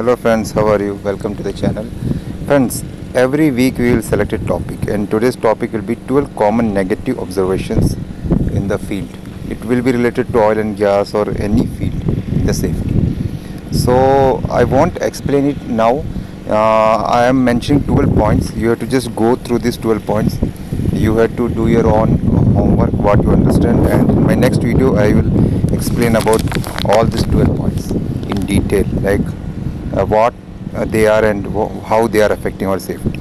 hello friends how are you? Welcome to the channel. Friends every week we will select a topic and today's topic will be 12 common negative observations in the field. It will be related to oil and gas or any field the safety. So i won't explain it now. Uh, i am mentioning 12 points. You have to just go through these 12 points. You have to do your own homework what you understand and in my next video i will explain about all these 12 points in detail. Like what uh, they are and how they are affecting our safety